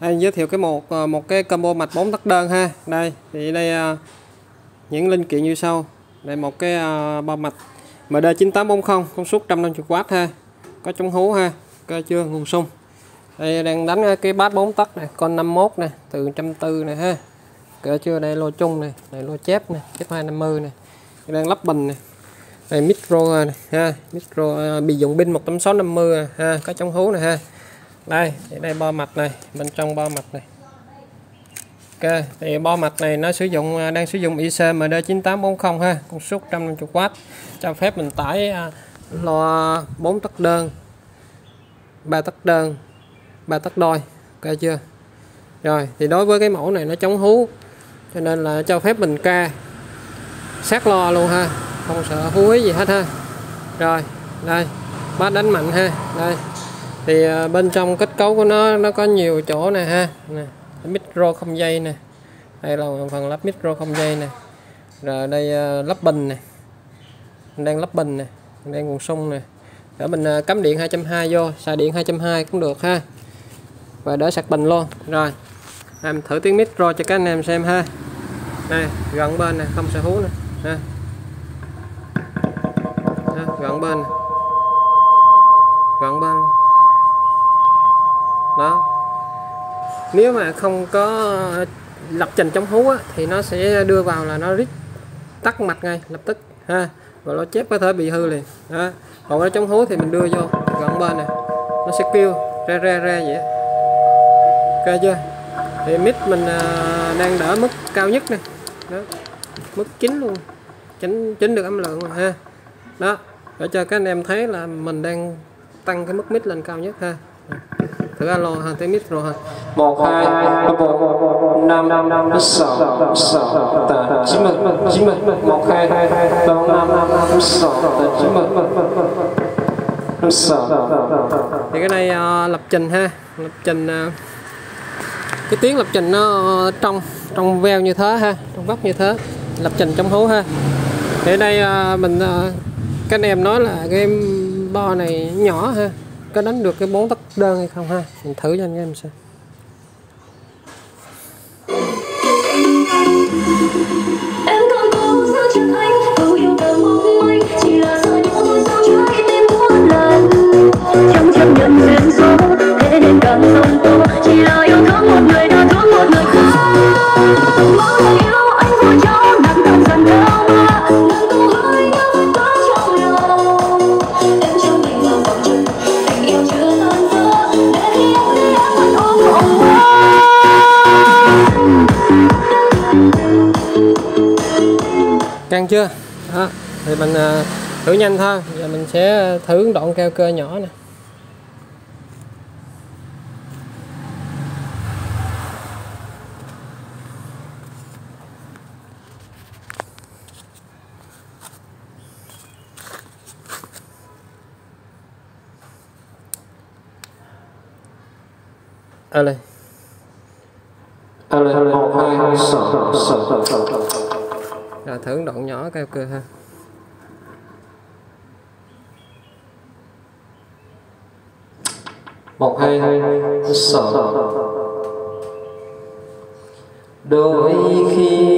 Đây giới thiệu cái một ờ, một cái combo mạch 4 tắc đơn ha. Đây thì đây ờ, những linh kiện như sau. Đây một cái ờ, mạch MD9840 công suất 150W ha. Có chống hú ha. Cơ chưa nguồn sung. Đây đang đánh ờ, cái bát 4 tắc này, con 51 nè, từ 140 này ha. Cơ chưa đây lô chung này, này lô chép nè, chép 250 nè. Đang lắp bình này. Đây micro này ha, micro bị dụng pin 18650 ha, có chống hú này ha đây, thì đây bo mạch này, bên trong bo mạch này. Ok, thì bo mạch này nó sử dụng à, đang sử dụng IC MD9840 ha, công suất 150W cho phép mình tải à, lo 4 tấc đơn 3 tấc đơn 3 tấc đôi, ok chưa? Rồi, thì đối với cái mẫu này nó chống hú, cho nên là cho phép mình ca, sát lo luôn ha, không sợ hú gì hết ha. Rồi, đây, bát đánh mạnh ha, đây thì à, bên trong kết cấu của nó nó có nhiều chỗ này ha. Nè micro không dây nè. Đây là phần lắp micro không dây nè. Rồi đây à, lắp bình nè. Đang lắp bình nè. Đang nguồn sung nè. Để mình à, cắm điện 220 vô, xài điện 220 cũng được ha. Và đỡ sạc bình luôn. Rồi, em thử tiếng micro cho các anh em xem ha. Đây, gần bên này không sở hú nè. Ha gần bên này. gần bên đó. Nếu mà không có lập trình chống hú á, thì nó sẽ đưa vào là nó rít tắt mạch ngay lập tức ha. Và nó chép có thể bị hư liền. Đó. còn cái chống hú thì mình đưa vô gần bên này nó sẽ kêu ra ra ra vậy ok chưa? Thì mic mình à, đang đỡ mức cao nhất này đó. Mức chín luôn. Chính chính được âm lượng rồi ha. Đó. Để cho các anh em thấy là mình đang tăng cái mức mic lên cao nhất ha thử alo ha tới rồi ha. Một hai bốn năm sáu sáu tám chín mươi chín mươi. Một hai ba năm sáu chín mươi. Năm sáu. Thì cái này uh, lập trình ha. Lập trình uh, cái tiếng lập trình nó trong trong veo như thế ha trong góc như thế. Lập trình trong hố ha. Thì đây uh, mình uh, các anh em nói là cái bo này nhỏ ha có đánh được cái bốn tất đơn hay không ha? Mình thử cho anh em xem. Em còn cố giữ chân anh câu yêu mong manh chỉ là sợ những trái tim muôn lần chẳng chấp nhận duyên số thế nên càng sông chỉ là yêu thương một người, đã thương một người khác. Mỗi yêu anh vô cho căng chưa đó thì mình à, thử nhanh thôi giờ mình sẽ thử đoạn keo cơ nhỏ nè alo alo một hai sáu sáu rồi, thử đoạn nhỏ cao cơ ha một hai sợ đôi khi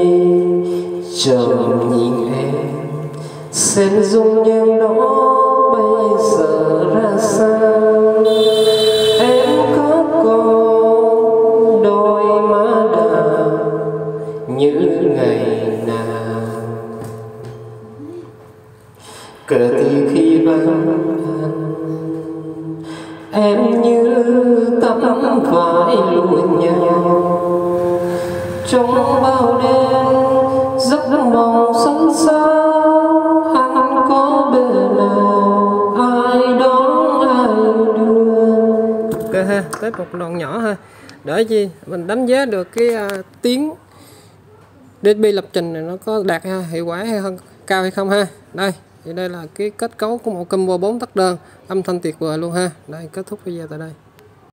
chờ nhìn em, xem dung nhan đó bây giờ ra sao? Kể từ khi vắng em như tấm vải lụa nhau trong bao đêm giấc mộng sẵn sàng anh có bên nào ai đón ai đưa? Ok ha tới một đoạn nhỏ ha. Để chi mình đánh giá được cái uh, tiếng DSP lập trình này nó có đạt ha, hiệu quả hay không cao hay không ha? Đây thì đây là cái kết cấu của một combo 4 tắc đơn. Âm thanh tuyệt vời luôn ha. Đây, kết thúc video tại đây.